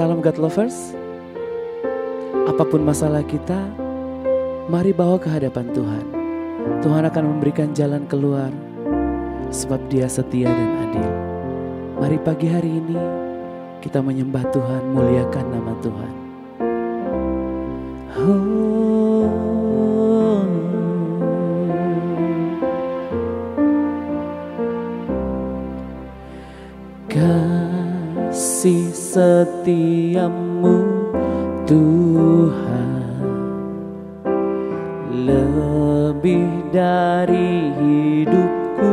Salam God Lovers. Apa pun masalah kita, mari bawa ke hadapan Tuhan. Tuhan akan memberikan jalan keluar sebab dia setia dan adil. Mari pagi hari ini kita menyembah Tuhan, muliakan nama Tuhan. Oh. Kasih setiamu Tuhan. Lebih dari hidupku.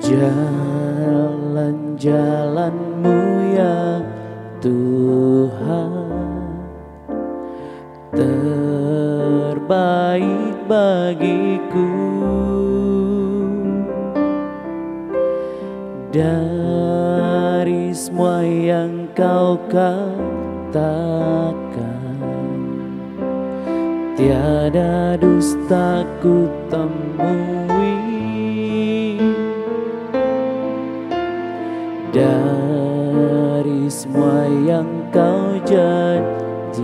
Jalan-jalanmu ya Tuhan. Terbaik bagiku Dari semua yang kau katakan Tiada dusta ku temui. Dari semua yang kau janjikan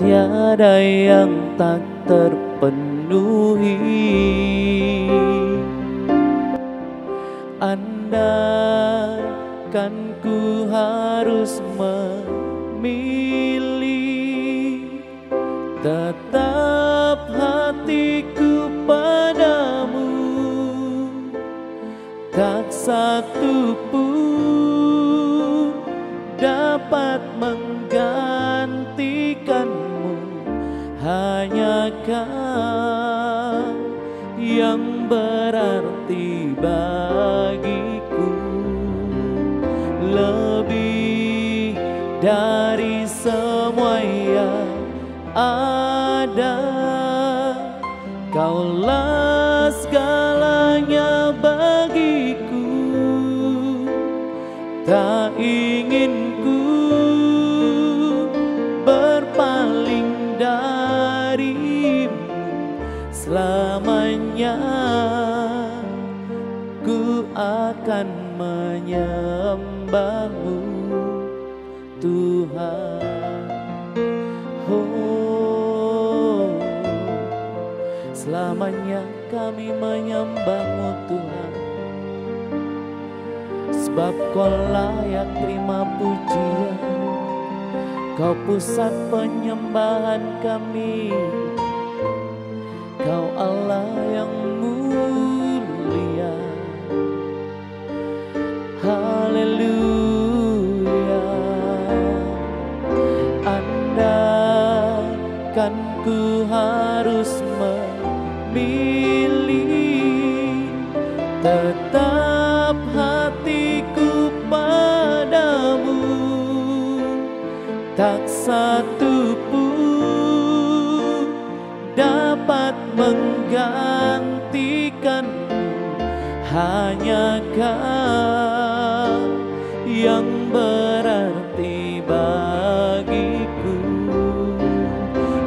Tiada yang tak terpenuhi Andaikan ku harus memilih Tetap hatiku padamu. Tak satu pun dapat menggantikanmu Hanya kau yang berarti bagiku. Lebih dari semua yang ada Kaulah segalanya bagiku. Tak ingin Selamanya ku akan menyembahmu Tuhan. Oh Selamanya kami menyembahmu Tuhan. Sebab kau layak terima pujian. Kau pusat penyembahan kami Kau Allah yang Hanya kau yang berarti bagiku.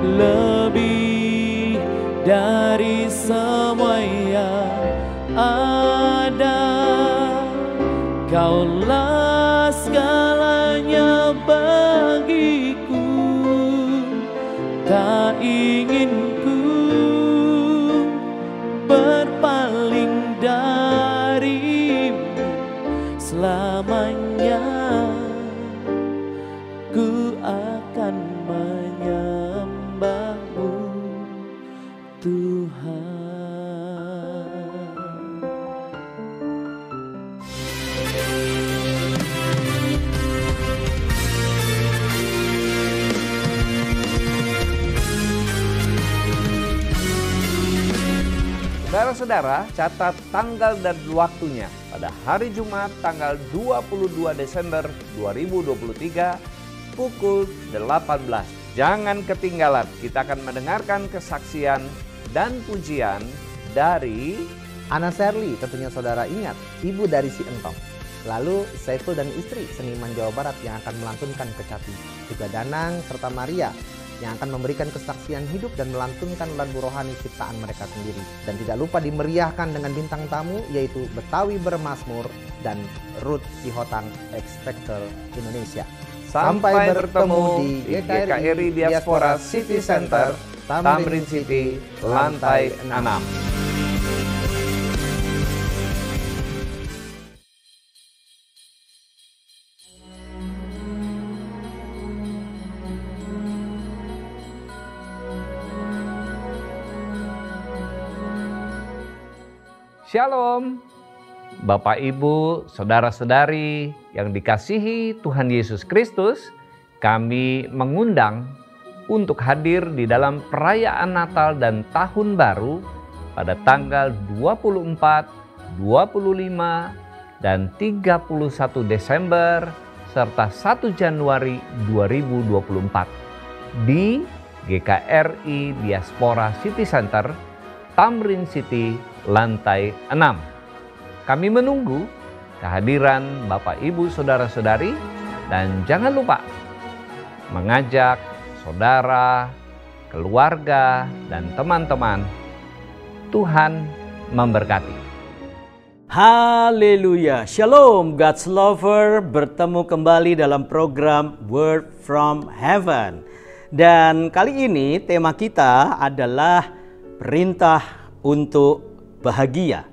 Lebih dari Saudara-saudara, catat tanggal dan waktunya pada hari Jumat tanggal 22 Desember 2023 pukul 18. Jangan ketinggalan, kita akan mendengarkan kesaksian dan pujian dari Ana Serli tentunya saudara ingat, ibu dari si Entong. Lalu Saiful dan istri seniman Jawa Barat yang akan melantunkan kecapi. Juga Danang serta Maria yang akan memberikan kesaksian hidup dan melantunkan lagu rohani ciptaan mereka sendiri. Dan tidak lupa dimeriahkan dengan bintang tamu yaitu Betawi Bermasmur dan Ruth Sihotang Expector Indonesia. Sampai, bertemu di GKRI Diaspora City Center, Tamrin City, lantai 6. Shalom, Bapak Ibu, saudara-saudari yang dikasihi Tuhan Yesus Kristus, kami mengundang untuk hadir di dalam perayaan Natal dan Tahun Baru pada tanggal 24, 25, dan 31 Desember serta 1 Januari 2024 di GKRI Diaspora City Center, Tamrin City, lantai 6. Kami menunggu kehadiran Bapak Ibu Saudara-saudari dan jangan lupa mengajak saudara, keluarga, dan teman-teman. Tuhan memberkati. Haleluya, Shalom God's Lover bertemu kembali dalam program Word from Heaven. Dan kali ini tema kita adalah perintah untuk bahagia.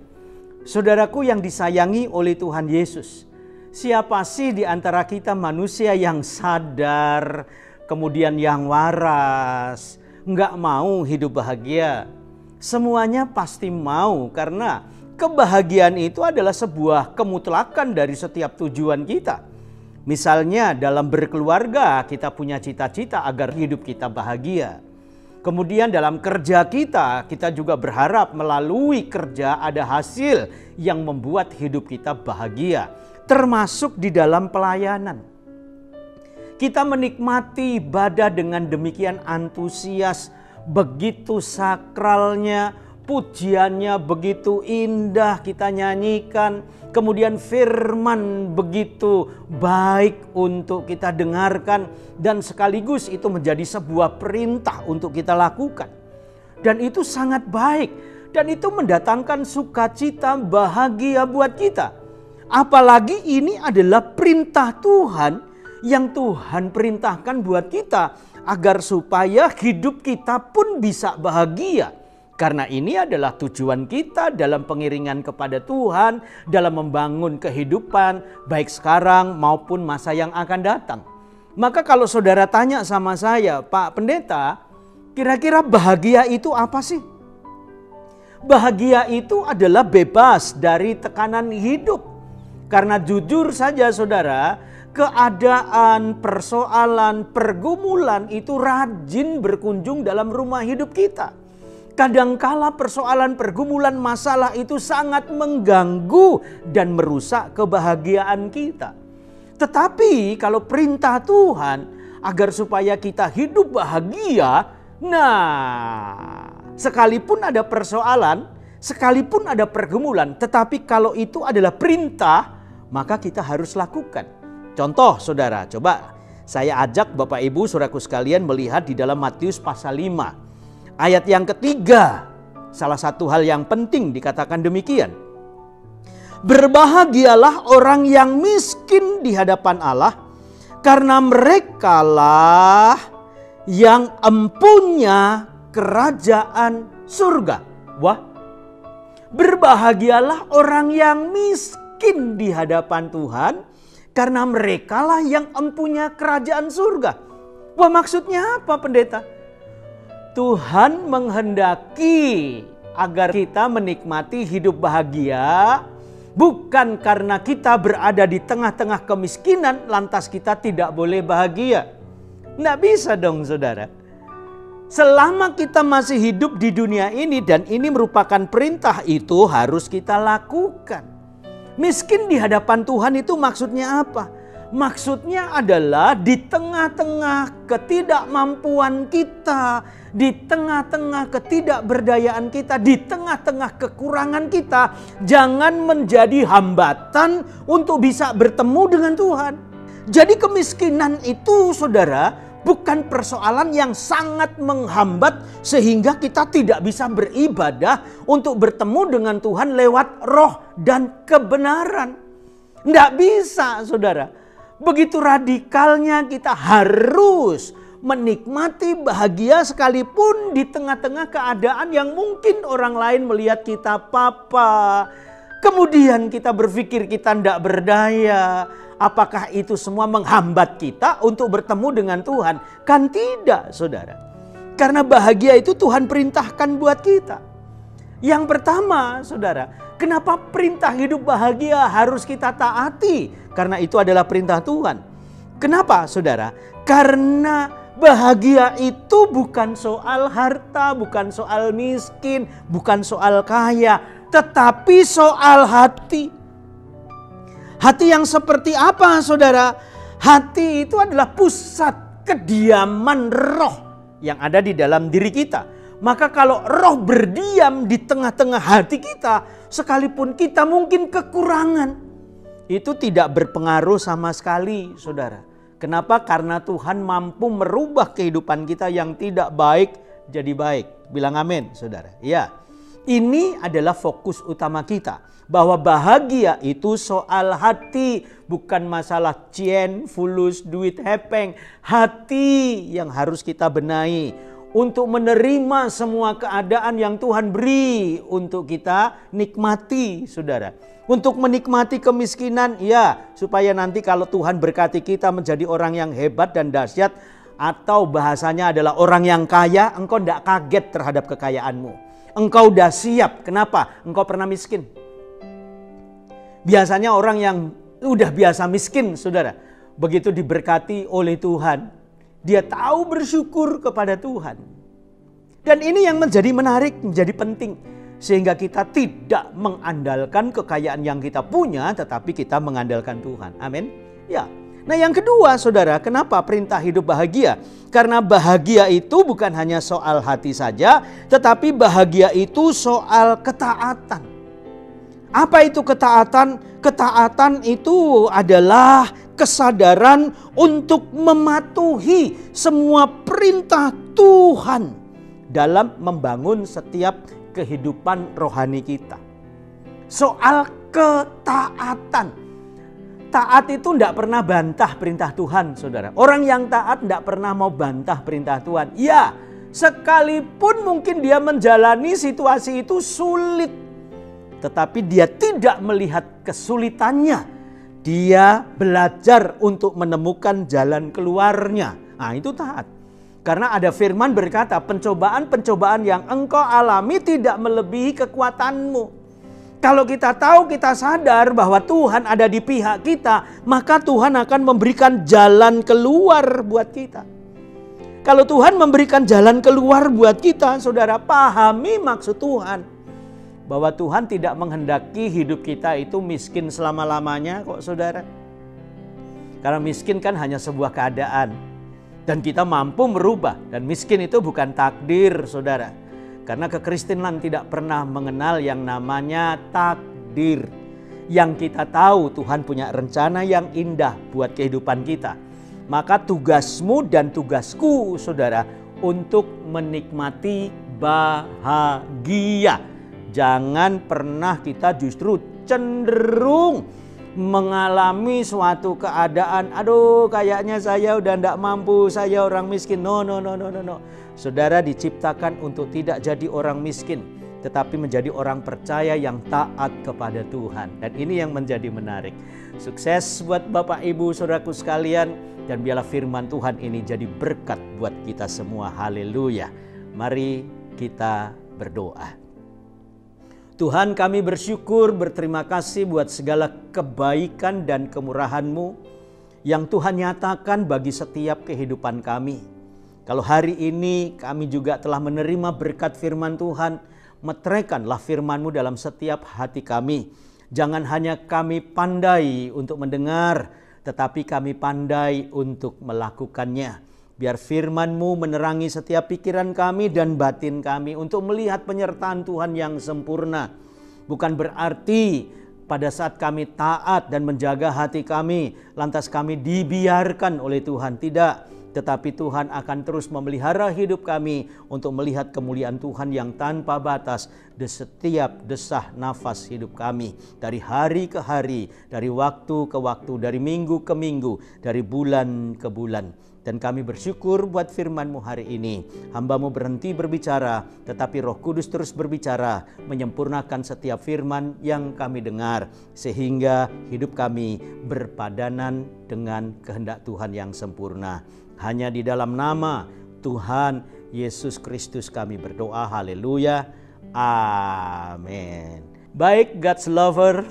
Saudaraku yang disayangi oleh Tuhan Yesus, siapa sih di antara kita manusia yang sadar, kemudian yang waras, nggak mau hidup bahagia? Semuanya pasti mau karena kebahagiaan itu adalah sebuah kemutlakan dari setiap tujuan kita. Misalnya dalam berkeluarga kita punya cita-cita agar hidup kita bahagia. Kemudian dalam kerja kita, kita juga berharap melalui kerja ada hasil yang membuat hidup kita bahagia. Termasuk di dalam pelayanan. Kita menikmati ibadah dengan demikian antusias, begitu sakralnya, pujiannya begitu indah kita nyanyikan Kemudian firman begitu baik untuk kita dengarkan dan sekaligus itu menjadi sebuah perintah untuk kita lakukan. Dan itu sangat baik dan itu mendatangkan sukacita bahagia buat kita. Apalagi ini adalah perintah Tuhan yang Tuhan perintahkan buat kita agar supaya hidup kita pun bisa bahagia karena ini adalah tujuan kita dalam pengiringan kepada Tuhan, dalam membangun kehidupan, baik sekarang maupun masa yang akan datang. Maka, kalau saudara tanya sama saya, "Pak Pendeta, kira-kira bahagia itu apa sih?" Bahagia itu adalah bebas dari tekanan hidup, karena jujur saja, saudara, keadaan, persoalan, pergumulan itu rajin berkunjung dalam rumah hidup kita. Kadangkala persoalan pergumulan masalah itu sangat mengganggu dan merusak kebahagiaan kita. Tetapi kalau perintah Tuhan agar supaya kita hidup bahagia, nah sekalipun ada persoalan, sekalipun ada pergumulan, tetapi kalau itu adalah perintah, maka kita harus lakukan. Contoh saudara, coba saya ajak Bapak Ibu saudaraku sekalian melihat di dalam Matius pasal 5 Ayat yang ketiga, salah satu hal yang penting dikatakan demikian. Berbahagialah orang yang miskin di hadapan Allah, karena merekalah yang empunya kerajaan surga. Wah, berbahagialah orang yang miskin di hadapan Tuhan, karena merekalah yang empunya kerajaan surga. Wah, maksudnya apa, pendeta? Tuhan menghendaki agar kita menikmati hidup bahagia bukan karena kita berada di tengah-tengah kemiskinan lantas kita tidak boleh bahagia. Tidak bisa dong saudara. Selama kita masih hidup di dunia ini dan ini merupakan perintah itu harus kita lakukan. Miskin di hadapan Tuhan itu maksudnya apa? Maksudnya adalah di tengah-tengah ketidakmampuan kita, di tengah-tengah ketidakberdayaan kita, di tengah-tengah kekurangan kita, jangan menjadi hambatan untuk bisa bertemu dengan Tuhan. Jadi kemiskinan itu saudara bukan persoalan yang sangat menghambat sehingga kita tidak bisa beribadah untuk bertemu dengan Tuhan lewat roh dan kebenaran. Tidak bisa saudara. Begitu radikalnya kita harus menikmati bahagia sekalipun di tengah-tengah keadaan yang mungkin orang lain melihat kita papa. Kemudian kita berpikir kita tidak berdaya, Apakah itu semua menghambat kita untuk bertemu dengan Tuhan? Kan tidak, saudara. Karena bahagia itu Tuhan perintahkan buat kita. Yang pertama, saudara, kenapa perintah hidup bahagia harus kita taati? Karena itu adalah perintah Tuhan. Kenapa, saudara? Karena bahagia itu bukan soal harta, bukan soal miskin, bukan soal kaya, tetapi soal hati. Hati yang seperti apa saudara? Hati itu adalah pusat kediaman roh yang ada di dalam diri kita. Maka kalau roh berdiam di tengah-tengah hati kita, sekalipun kita mungkin kekurangan, itu tidak berpengaruh sama sekali saudara. Kenapa? Karena Tuhan mampu merubah kehidupan kita yang tidak baik jadi baik. Bilang amin saudara. Ya, ini adalah fokus utama kita bahwa bahagia itu soal hati, bukan masalah cien, fulus, duit, hepeng. Hati yang harus kita benahi untuk menerima semua keadaan yang Tuhan beri untuk kita nikmati, saudara. Untuk menikmati kemiskinan, ya, supaya nanti kalau Tuhan berkati kita menjadi orang yang hebat dan dahsyat, atau bahasanya adalah orang yang kaya, engkau tidak kaget terhadap kekayaanmu. Engkau sudah siap. Kenapa? Engkau pernah miskin. Biasanya orang yang udah biasa miskin, saudara, begitu diberkati oleh Tuhan, dia tahu bersyukur kepada Tuhan. Dan ini yang menjadi menarik, menjadi penting. Sehingga kita tidak mengandalkan kekayaan yang kita punya, tetapi kita mengandalkan Tuhan. Amin. Ya. Nah yang kedua saudara, kenapa perintah hidup bahagia? Karena bahagia itu bukan hanya soal hati saja, tetapi bahagia itu soal ketaatan. Apa itu ketaatan? Ketaatan itu adalah kesadaran untuk mematuhi semua perintah Tuhan dalam membangun setiap kehidupan rohani kita. Soal ketaatan. Taat itu tidak pernah bantah perintah Tuhan, saudara. Orang yang taat tidak pernah mau bantah perintah Tuhan. Ya, sekalipun mungkin dia menjalani situasi itu sulit tetapi dia tidak melihat kesulitannya. Dia belajar untuk menemukan jalan keluarnya. Nah, itu taat. Karena ada firman berkata, pencobaan-pencobaan yang engkau alami tidak melebihi kekuatanmu. Kalau kita tahu, kita sadar bahwa Tuhan ada di pihak kita, maka Tuhan akan memberikan jalan keluar buat kita. Kalau Tuhan memberikan jalan keluar buat kita, saudara pahami maksud Tuhan bahwa Tuhan tidak menghendaki hidup kita itu miskin selama-lamanya kok saudara. Karena miskin kan hanya sebuah keadaan. Dan kita mampu merubah. Dan miskin itu bukan takdir saudara. Karena kekristenan tidak pernah mengenal yang namanya takdir. Yang kita tahu Tuhan punya rencana yang indah buat kehidupan kita. Maka tugasmu dan tugasku saudara untuk menikmati bahagia Jangan pernah kita justru cenderung mengalami suatu keadaan, aduh kayaknya saya udah tidak mampu, saya orang miskin. No, no, no, no, no, no. Saudara diciptakan untuk tidak jadi orang miskin, tetapi menjadi orang percaya yang taat kepada Tuhan. Dan ini yang menjadi menarik. Sukses buat Bapak Ibu Saudaraku sekalian dan biarlah firman Tuhan ini jadi berkat buat kita semua. Haleluya. Mari kita berdoa. Tuhan kami bersyukur berterima kasih buat segala kebaikan dan kemurahan-Mu yang Tuhan nyatakan bagi setiap kehidupan kami. Kalau hari ini kami juga telah menerima berkat firman Tuhan, metrekanlah firman-Mu dalam setiap hati kami. Jangan hanya kami pandai untuk mendengar, tetapi kami pandai untuk melakukannya. Biar firman-Mu menerangi setiap pikiran kami dan batin kami untuk melihat penyertaan Tuhan yang sempurna. Bukan berarti pada saat kami taat dan menjaga hati kami, lantas kami dibiarkan oleh Tuhan. Tidak, tetapi Tuhan akan terus memelihara hidup kami untuk melihat kemuliaan Tuhan yang tanpa batas di setiap desah nafas hidup kami. Dari hari ke hari, dari waktu ke waktu, dari minggu ke minggu, dari bulan ke bulan. Dan kami bersyukur buat firman-Mu hari ini. Hambamu berhenti berbicara, tetapi roh kudus terus berbicara, menyempurnakan setiap firman yang kami dengar. Sehingga hidup kami berpadanan dengan kehendak Tuhan yang sempurna. Hanya di dalam nama Tuhan Yesus Kristus kami berdoa. Haleluya. Amin. Baik God's lover,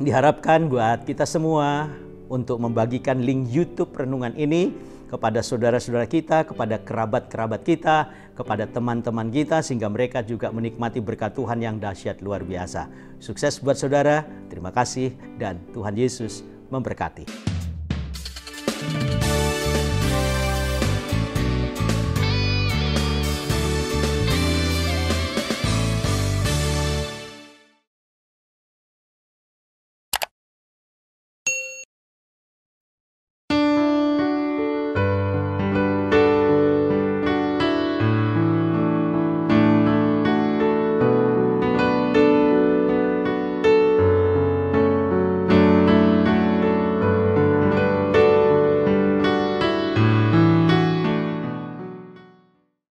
diharapkan buat kita semua untuk membagikan link YouTube renungan ini kepada saudara-saudara kita, kepada kerabat-kerabat kita, kepada teman-teman kita sehingga mereka juga menikmati berkat Tuhan yang dahsyat luar biasa. Sukses buat saudara. Terima kasih dan Tuhan Yesus memberkati. thank you